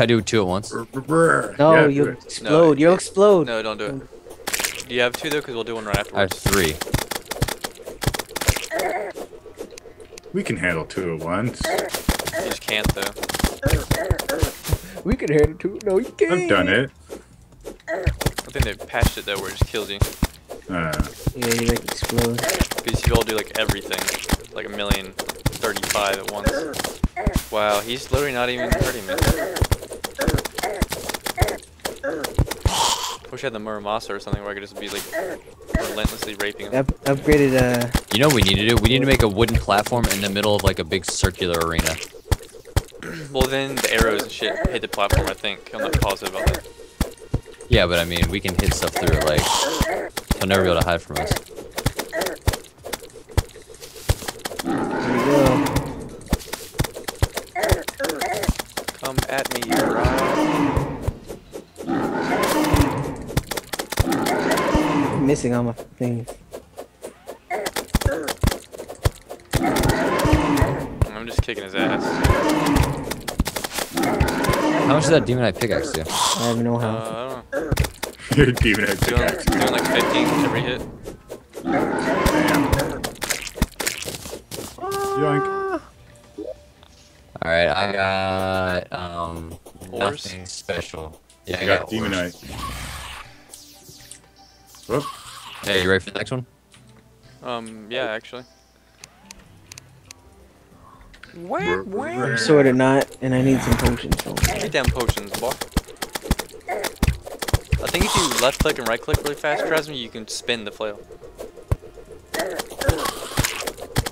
Can I do two at once? No, Yeah, you'll it. explode. You'll explode. No, don't do it. Do you have two though? Because we'll do one right I have three. We can handle two at once. You just can't though. We can handle two. No, you can't. I've done it. I think they patched it though, where it just kills you. Uh, Yeah, you like explode. Because you all do like everything, like a million, 35 at once. Wow, he's literally not even hurting me. Wish I had the Muramasa or something where I could just be like relentlessly raping him. Up, upgraded. Uh, You know what we need to do? We need to make a wooden platform in the middle of like a big circular arena. Well, then the arrows and shit hit the platform. I think I'm not positive about that. Yeah, but I mean, we can hit stuff through. Like, he'll never be able to hide from us. there we go. Come at me, you right? I'm missing all my things. I'm just kicking his ass. How much does that demonite pickaxe do? I have no Uh. I don't know. you're demon head Doing, pickaxe. doing like 15 every hit. Yoink. All right, I got um Ores? nothing special. Yeah, I I got, got demon ores. eye. Whoop. Hey, you ready for the next one? Um, yeah, actually. Where, where? I'm Sort of not, and I need some potions. So. Get them potions, boy. I think if you left click and right click really fast, Trazom, you can spin the flail.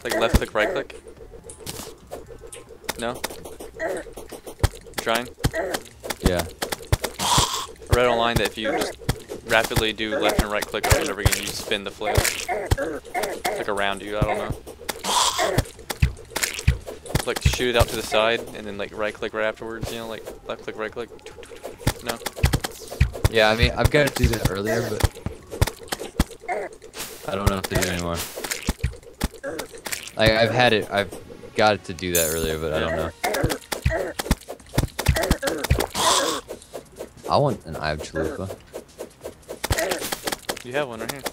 Like left click, right click. No? You're trying? Yeah. I read online that if you just rapidly do left and right click over again, you spin the flail. Like around you, I don't know. Like shoot it out to the side and then like right click right afterwards, you know, like left click, right click. No? Yeah, I mean, I've got to do that earlier, but I don't know if to do anymore. Like, I've had it, I've got it to do that earlier, but I don't know. I want an Eye of Chalupa. You have one right here.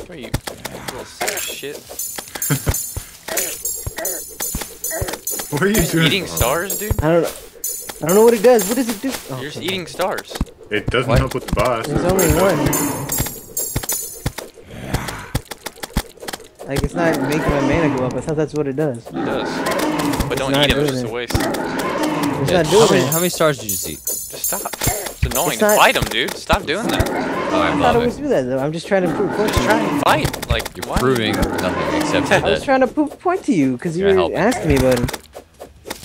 What are you, little shit? What are you doing? Eating stars, dude? I don't know. I don't know what it does. What does it do? Oh, You're just okay. eating stars. It doesn't What? help with the boss. There's only one. does. Like it's not making my mana go up. I thought that's what it does. It does. But don't eat them, it's just a waste. It's Yeah, not how, many, it. how many stars did you just eat? Just stop. It's annoying. It's Just not- fight them, dude. Stop doing that. Oh, I I thought love it do that though. I'm just trying to prove a point. Just to try and fight. Like, You're why? proving nothing except I was that. trying to prove point to you because you You're were helping. asking me about it.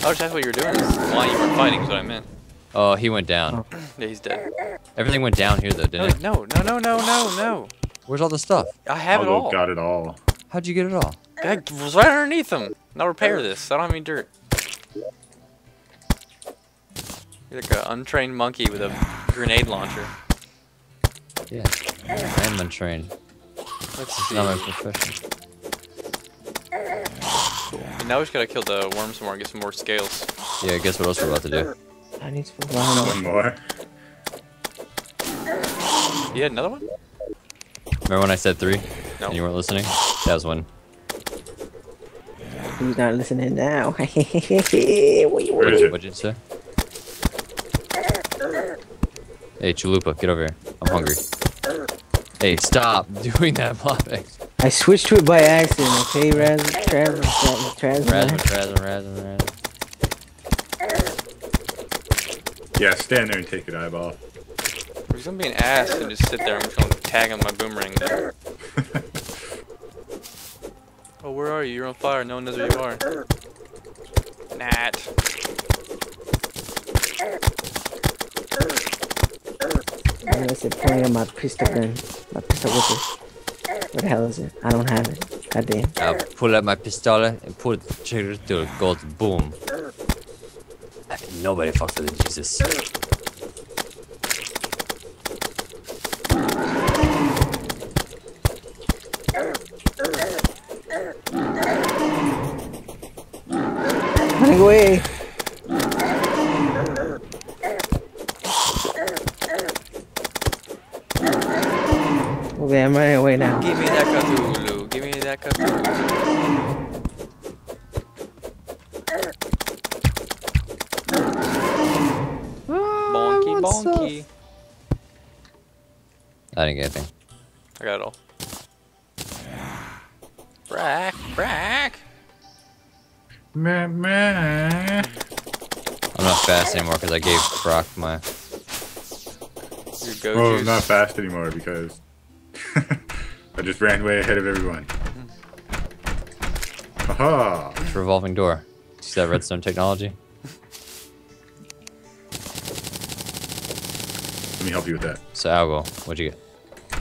Oh, that's what you were doing. is Why you weren't fighting is what I meant. Oh, he went down. Oh. Yeah, he's dead. Everything went down here, though, didn't it? no, no, no, no, no, no. Where's all the stuff? I have it Although all. got it all. How'd you get it all? I was right underneath him. Now repair this. I don't have any dirt. You're like an untrained monkey with a grenade launcher. Yeah. I am untrained. Let's It's see. not my profession. And now we just gotta kill the worm some more and get some more scales. Yeah, guess what else we're about to do? I need some. I don't. One more. You had another one? Remember when I said three? No. And you weren't listening? That was one. Who's not listening now? what you Where What is did it? what'd you say? Hey, Chalupa, get over here. I'm hungry. Hey, stop doing that, Blobex. I switched to it by accident. Okay, Raz, Travis, Travis, Razma, Travis. Razma, Razma, Razma. Yeah, stand there and take it eyeball. If he's gonna be an ass and just sit there, I'm just gonna tag him my boomerang then. oh, where are you? You're on fire. No one knows where you are. Nat. I'm gonna sit playing on my pistol gun. My pistol whipper. What the hell is it? I don't have it. God damn. I'll pull out my pistol and pull the trigger till it goes boom. Nobody fucks with Jesus. Running away. Okay, I'm running away now. Give me that Cthulhu. Give that Cthulhu. Bonky, bonky. I didn't get anything. I got it all. Brack, brack. Meh, meh. I'm not fast anymore because I gave Brock my. Your go Oh. I'm not fast anymore because I just ran way ahead of everyone. Aha! It's a revolving door. See that redstone technology? Let me help you with that. So Algo, what'd you get?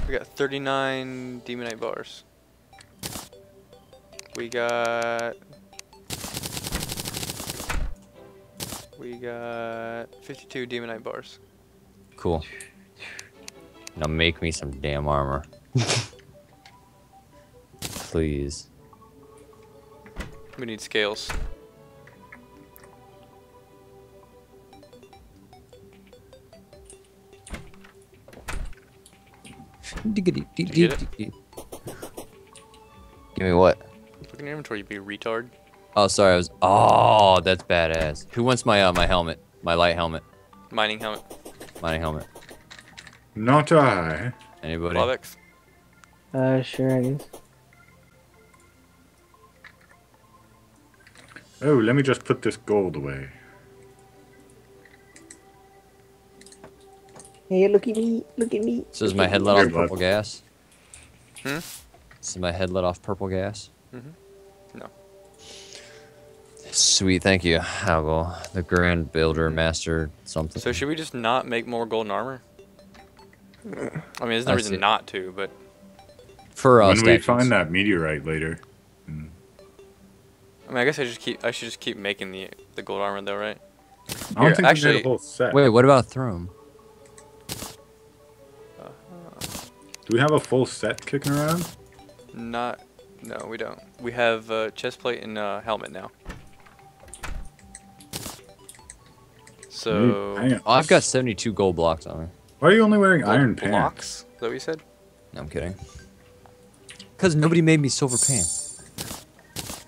We got 39 Demonite bars. We got. We got 52 Demonite bars. Cool. Now make me some damn armor. Please. We need scales. Give me what? Look in your inventory, you be retard. Oh, sorry. I was. Oh, that's badass. Who wants my uh, my helmet? My light helmet, Mining helmet. mining helmet. Not I. Anybody? Blobex. Uh, sure, I guess. Oh, let me just put this gold away. Hey, look at me! Look at me! So is my head let off purple gas? Hmm? Is my head let off purple gas? Mm hmm No. Sweet, thank you, Algo, the grand builder, master, something. So should we just not make more golden armor? I mean, there's no I reason see. not to, but For uh, when we statues. find that meteorite later. I mean, I guess I just keep. I should just keep making the the gold armor though, right? I don't Here, think we actually- made a whole set. Wait, what about Throne? Do we have a full set kicking around? Not. No, we don't. We have uh, chest plate and uh, helmet now. So Hang on. Oh, I've got 72 gold blocks on me. Why are you only wearing gold iron pants? blocks. Is that what you said? No, I'm kidding. Because nobody made me silver pants.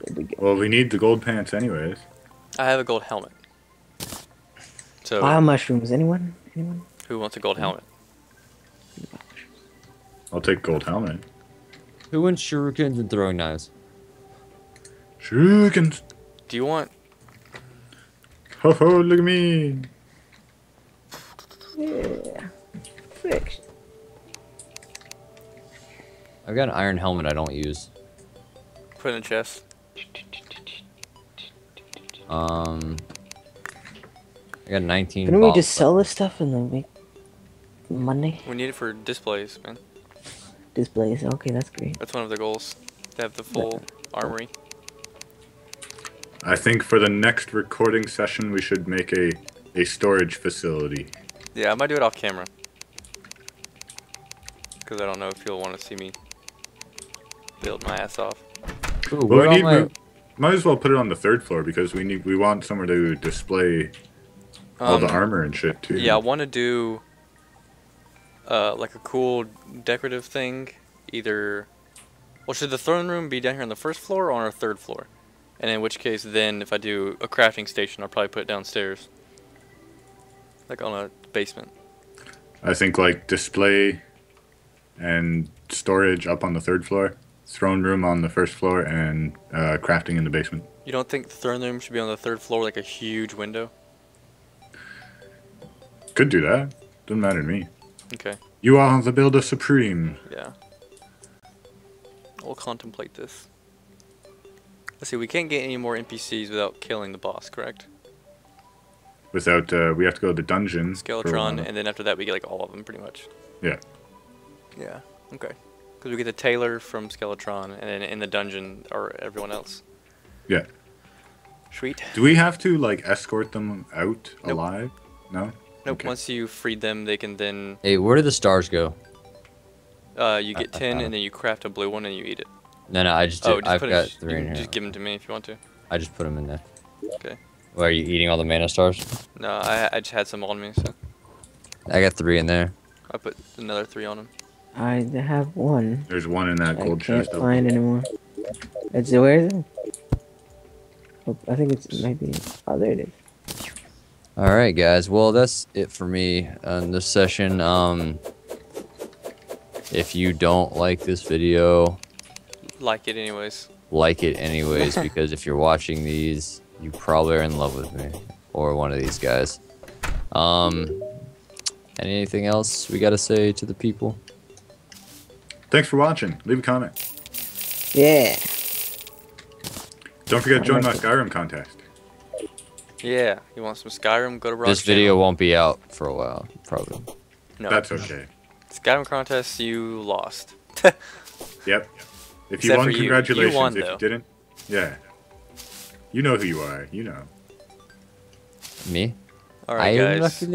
There we go. Well, we need the gold pants anyways. I have a gold helmet. So Bio mushrooms. Anyone? Anyone? who wants a gold hmm. helmet? I'll take gold helmet. Who wants shurikens and throwing knives? Shurikens. Do you want? Ho ho, look at me. Yeah. Friction. I've got an iron helmet I don't use. Put in a chest. Um, I got 19. Couldn't we just sell this stuff and then make money We need it for displays, man. displays? Okay, that's great. That's one of the goals. To have the full armory. I think for the next recording session, we should make a a storage facility. Yeah, I might do it off camera. Because I don't know if you'll want to see me build my ass off. Ooh, Well, we need, my... we might as well put it on the third floor because we need we want somewhere to display all the Um, armor and shit too. Yeah, I want to do uh, like a cool decorative thing. Either, well, should the throne room be down here on the first floor or on our third floor? And in which case, then if I do a crafting station, I'll probably put it downstairs, like on a basement. I think like display and storage up on the third floor, throne room on the first floor, and uh, crafting in the basement. You don't think the throne room should be on the third floor, like a huge window? Could do that. Doesn't matter to me. Okay, You are the builder supreme. yeah. We'll contemplate this. Let's see, we can't get any more NPCs without killing the boss, correct? Without uh, we have to go to the dungeon. Skeletron, and then after that we get like all of them pretty much. Yeah. Yeah. Okay. Because we get the tailor from Skeletron, and then in the dungeon are everyone else. Yeah. Sweet. Do we have to like escort them out Nope. alive? No. Nope. Okay. Once you freed them, they can then Hey, where do the stars go? uh, you get I- I ten, found and then you craft a blue one and you eat it. No, no, I just did. oh, just I've put got it. three you in here. just give them to me if you want to. I just put them in there. Okay. Why are you eating all the mana stars? No, I I just had some on me, so I got three in there. I put another three on him. I have one. There's one in that I gold can't chest. find anymore. It's where is it? Oh, I think it's maybe. Oh, there it is. All right, guys. Well, that's it for me on this session. Um, if you don't like this video, Like it anyways. like it anyways, because if you're watching these, you probably are in love with me or one of these guys. Um, and anything else we got to say to the people? Thanks for watching. Leave a comment. Yeah. Don't forget to join my. Skyrim contest. Yeah, you want some Skyrim? Go to Rock's this video channel. won't be out for a while, probably. No, That's okay. Skyrim contest. You lost. Yep. If you Except won, for you. You congratulations. won, if though. you didn't, yeah. You know who you are. You know. Me? All right, I am guys. lucky